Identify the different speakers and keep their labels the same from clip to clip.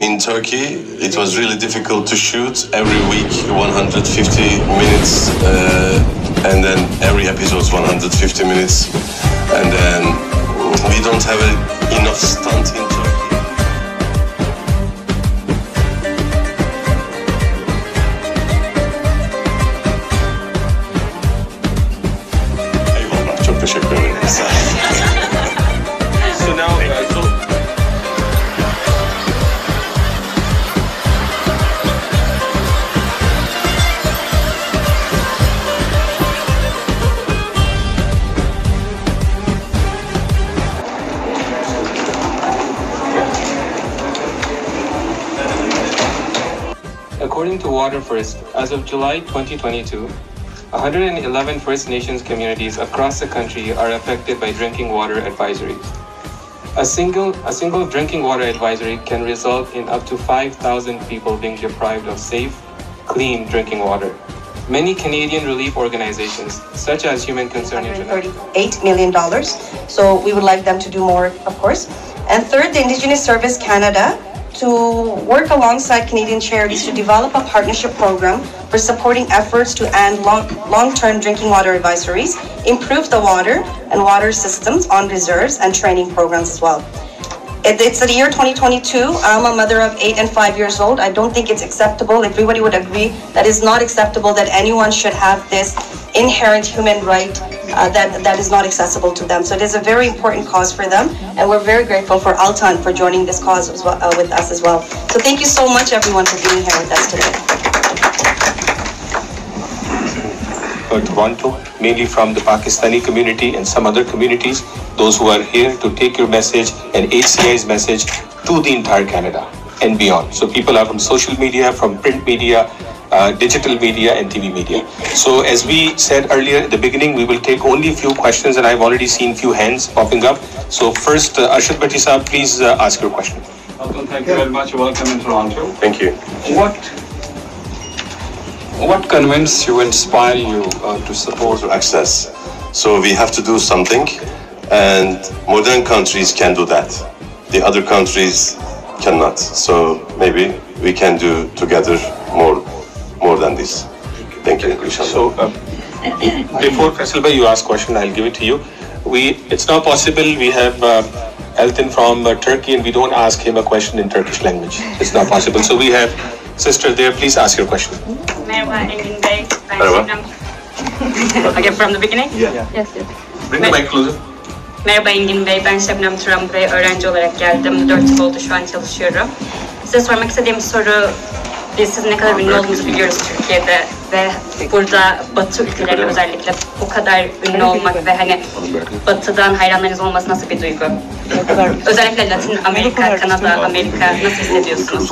Speaker 1: In Turkey, it was really difficult to shoot every week 150 minutes, uh, and then every episode 150 minutes, and then we don't have a, enough stunt in Turkey. Eyvallah, çok teşekkür ederim.
Speaker 2: First, as of July 2022, 111 First Nations communities across the country are affected by drinking water advisories. A single, a single drinking water advisory can result in up to 5,000 people being deprived of safe, clean drinking water. Many Canadian relief organizations, such as Human Concern International,
Speaker 3: $38 million. So we would like them to do more, of course. And third, the Indigenous Service Canada to work alongside Canadian charities to develop a partnership program for supporting efforts to end long, long-term drinking water advisories, improve the water and water systems on reserves and training programs as well. It- It's the year 2022. I'm a mother of eight and five years old. I don't think it's acceptable. Everybody would agree that it's not acceptable that anyone should have this inherent human right uh, that, that is not accessible to them. So it is a very important cause for them, and we're very grateful for Altan for joining this cause well, uh, with us as well. So thank you so much, everyone, for being here with us today.
Speaker 2: Toronto, mainly from the Pakistani community and some other communities, those who are here to take your message and HCI's message to the entire Canada and beyond. So people are from social media, from print media, uh, digital media, and TV media. So as we said earlier at the beginning, we will take only a few questions, and I've already seen few hands popping up. So first, uh, Arshad Bhatti please uh, ask your question.
Speaker 4: Welcome, thank you very much. Welcome in Toronto.
Speaker 1: Thank you.
Speaker 4: What what convinced you, inspire you uh, to support?
Speaker 1: access. So we have to do something, and modern countries can do that. The other countries cannot. So maybe we can do together more, more than this. Thank you. inshallah.
Speaker 2: So, uh, before Faisal bhai, you ask question, I'll give it to you. We, it's not possible, we have uh, Altan from uh, Turkey and we don't ask him a question in Turkish language. It's not possible. So we have sister there, please ask your question.
Speaker 5: Merhaba Engin Bey. Ben
Speaker 1: Merhaba.
Speaker 5: Şebnem. Okay, from the beginning?
Speaker 1: Yeah. yeah.
Speaker 5: Yes, yes.
Speaker 2: Bring the mic closer.
Speaker 5: Merhaba Engin Bey. Ben Şebnem Turan Bey. Öğrenci olarak geldim. 4 yıl oldu şu an çalışıyorum. Size sormak istediğim soru biz sizin ne kadar ünlü olduğunuzu biliyoruz Türkiye'de ve burada Batı ülkelerinde özellikle bu kadar ünlü olmak ve hani Batı'dan hayranlarınız olması nasıl bir duygu? Özellikle Latin Amerika, Kanada, Amerika nasıl hissediyorsunuz?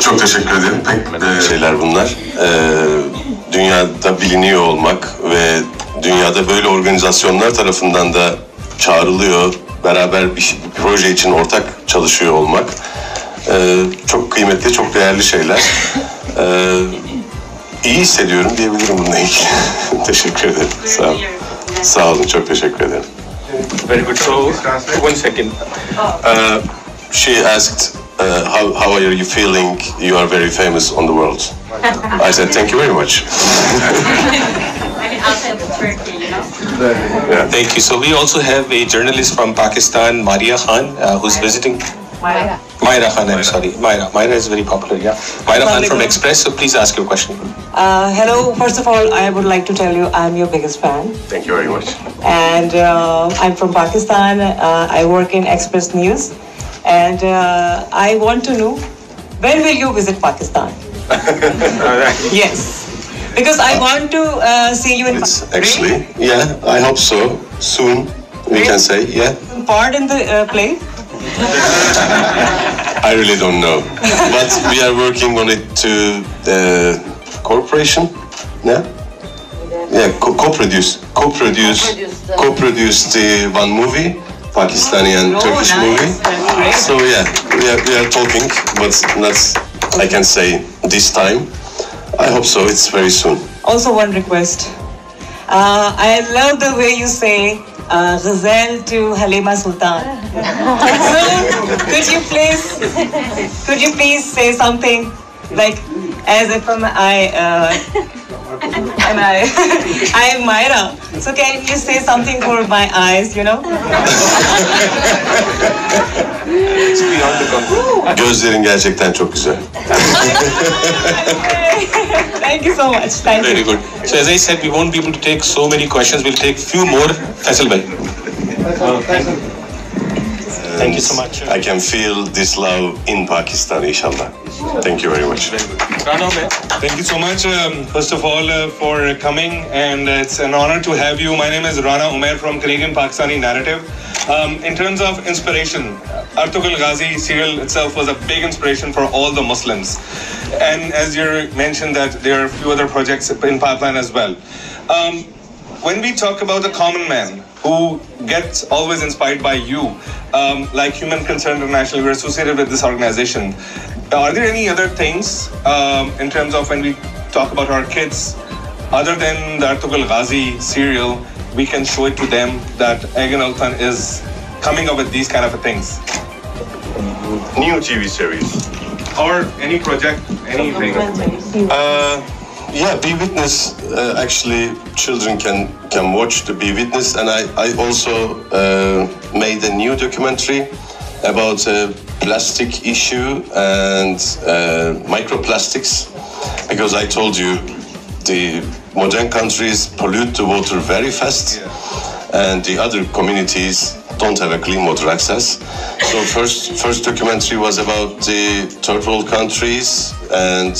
Speaker 1: Çok teşekkür ederim. Pek de şeyler bunlar. Ee, dünyada biliniyor olmak ve dünyada böyle organizasyonlar tarafından da çağrılıyor, beraber bir, şey- bir proje için ortak çalışıyor olmak ee, çok kıymetli, çok değerli şeyler. Ee, iyi hissediyorum diyebilirim bununla ilgili. teşekkür ederim. Sağ olun. Sağ olun, çok teşekkür ederim.
Speaker 2: Very good. So, one second.
Speaker 1: Uh, she asked, uh, how, how are you feeling? You are very famous on the world. I said, thank you very much.
Speaker 5: I mean, outside of Turkey, you know?
Speaker 2: Thank you. So we also have a journalist from Pakistan, Maria Khan, uh, who's visiting.
Speaker 5: Myra.
Speaker 2: Myra Khan, I'm sorry. Myra. Myra is very popular, yeah. Myra Khan from Express, so please ask your question.
Speaker 6: Uh, hello, first of all, I would like to tell you I'm your biggest fan.
Speaker 1: Thank you very much.
Speaker 6: And uh, I'm from Pakistan. Uh, I work in Express News. And uh, I want to know when will you visit Pakistan? yes. Because I want to uh, see you in
Speaker 1: It's
Speaker 6: Pakistan.
Speaker 1: actually, yeah, I hope so. Soon, we can say, yeah.
Speaker 6: Part in the uh, play?
Speaker 1: I really don't know. but we are working on it to the corporation, yeah? Yeah, co- co-produce, co-produce, co-produce the one movie, Pakistani and
Speaker 6: Oh,
Speaker 1: Turkish
Speaker 6: nice.
Speaker 1: movie. So yeah, we are, we are talking, but not, I can say this time. I hope so, it's very soon.
Speaker 6: Also, one request. Uh, I love the way you say uh, Ghazal to Halima Sultan. could you please, could you please say something like as if I, uh, and I, I am Myra. So can you say something for my eyes, you know?
Speaker 2: It's beyond the control.
Speaker 1: Gözlerin gerçekten çok güzel.
Speaker 6: Thank you so much. Thank you.
Speaker 2: Very
Speaker 6: you.
Speaker 2: good. So as I said, we won't be able to take so many questions. We'll take few more. Faisal bhai.
Speaker 1: Thank you so much. I can feel this love in Pakistan, inshallah. Thank you very much.
Speaker 2: Rana.
Speaker 7: Thank you so much, um, first of all, uh, for coming, and it's an honor to have you. My name is Rana Umair from Canadian Pakistani Narrative. Um, in terms of inspiration, Ertugrul Ghazi serial itself was a big inspiration for all the Muslims. And as you mentioned, that there are a few other projects in pipeline as well. Um, when we talk about the common man who gets always inspired by you, um, like Human Concern International, we're associated with this organization. Are there any other things um, in terms of when we talk about our kids, other than the Ertugrul Ghazi serial, we can show it to them that Engin Altan is coming up with these kind of things?
Speaker 1: New TV series.
Speaker 7: Or any project, anything?
Speaker 1: Uh, yeah, Be Witness. Uh, actually, children can can watch the Be Witness, and I I also uh, made a new documentary about a plastic issue and uh, microplastics, because I told you the modern countries pollute the water very fast, and the other communities don't have a clean water access. So first first documentary was about the third world countries and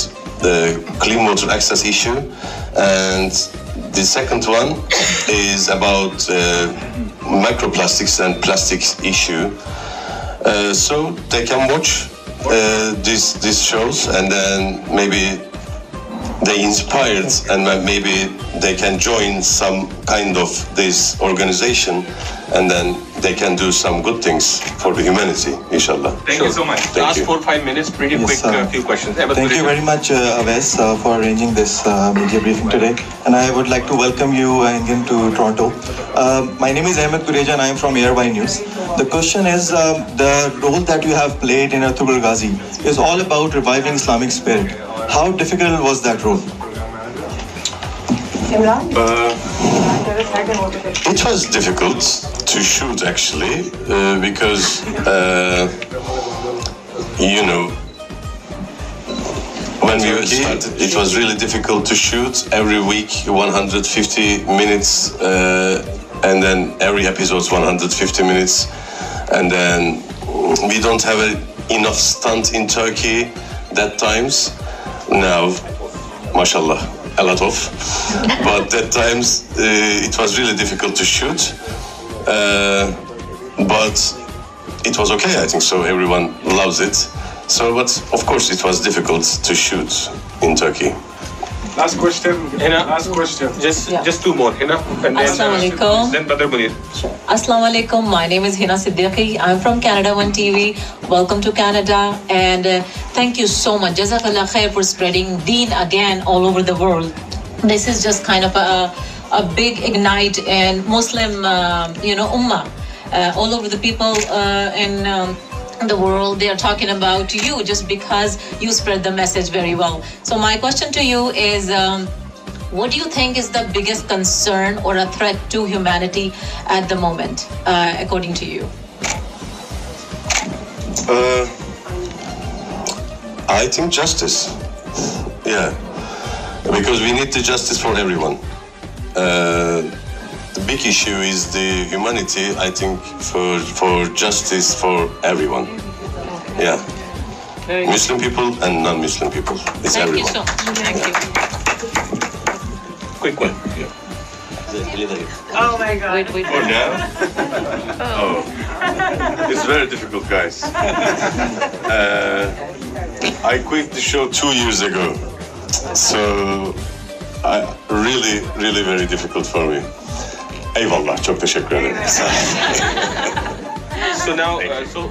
Speaker 1: the clean water access issue, and the second one is about uh, microplastics and plastics issue. Uh, so they can watch uh, these these shows and then maybe they inspired and maybe they can join some kind of this organization and then they can do some good things for the humanity inshallah
Speaker 7: Thank you so much.
Speaker 1: Thank
Speaker 2: Last
Speaker 1: you.
Speaker 2: four five minutes. Pretty
Speaker 8: Yes,
Speaker 2: quick.
Speaker 8: sir.
Speaker 2: uh, few questions. Ahmed
Speaker 8: Thank you very much, uh, Aves, uh, for arranging this uh, media briefing today. And I would like to welcome you uh, again to Toronto. Uh, my name is Ahmed Kureja and I am from ARY News. The question is um, the role that you have played in Ertugrul Ghazi is all about reviving Islamic spirit. How difficult was that role?
Speaker 1: It was difficult to shoot actually uh, because uh, you know when we started it was really difficult to shoot. Every week 150 minutes uh, and then every episode 150 minutes. And then we don't have a, enough stunt in Turkey that times. Now mashallah a lot of but at times uh, it was really difficult to shoot. Uh, but it was okay i think so. Everyone loves it. So but of course it was difficult to shoot in turkey
Speaker 7: Last question.
Speaker 2: Hina.
Speaker 7: Last question.
Speaker 2: Just
Speaker 6: Yeah.
Speaker 2: just two more. Hina. And then,
Speaker 6: Assalamu
Speaker 2: then Badr Munir.
Speaker 6: Assalamu alaikum. My name is Hina Siddiqui. I'm from Canada One TV. Welcome to Canada, and uh, thank you so much, Jazakallah khair, for spreading Deen again all over the world. This is just kind of a, a big ignite in Muslim, uh, you know, ummah. Uh, all over the people uh, in um, the world, they are talking about you just because you spread the message very well. So my question to you is. Um, what do you think is the biggest concern or a threat to humanity at the moment, uh, according to you?
Speaker 1: uh, i think justice yeah because we need the justice for everyone uh, the big issue is the humanity i think for for justice for everyone yeah muslim people and non-muslim people it's
Speaker 6: Thank you so much. Thank you.
Speaker 2: Quick one.
Speaker 6: Oh my God. Wait, wait.
Speaker 1: Oh, yeah? Oh. It's very difficult, guys. Uh, I quit the show two years ago. So, I, really, really very difficult for me. Eyvallah, çok teşekkür ederim.
Speaker 2: So now, uh, so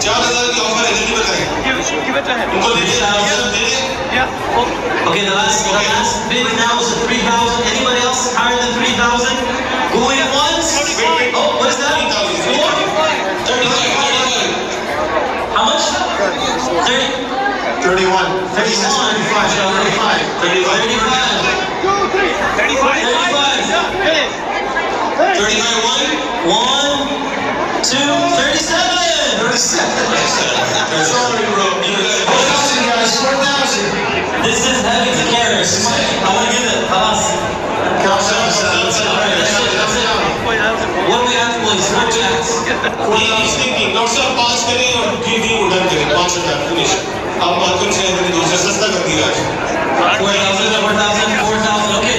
Speaker 7: चार हजार की offer है जल्दी बताएं उनको दे दिया दे दिया
Speaker 9: Okay, the last, the last bid now is at 3,000. Anybody else higher than 3,000? Going at once? Oh, what is that? Four?
Speaker 7: 35 35
Speaker 9: How much? 30.
Speaker 10: 31.
Speaker 9: 31.
Speaker 10: 35.
Speaker 9: 35. 35.
Speaker 7: 35 one
Speaker 9: One, two, 37.
Speaker 10: 37.
Speaker 7: sorry bro you guys
Speaker 10: 4,000 guys, 4,000.
Speaker 9: This is heavy to carry. I want to give it. Halas. Alright, that's it, that's it. What do we have, please? What do we have?
Speaker 7: he is thinking doctor साहब पांच करें और TV उड़न करें पांच हजार finish आप पाँच सौ छः
Speaker 9: दिन दो से सस्ता कर दिया आज four thousand four thousand okay